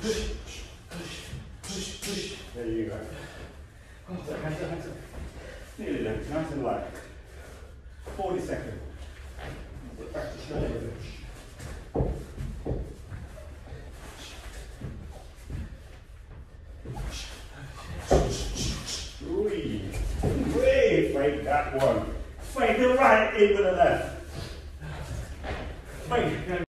Push, push. Push. There you go. Up, hands up, hands up. Nearly done. Nice and light. 40 seconds. Put back to shoulder. Breathe. Fake that one. Fake the right in the left. Fake.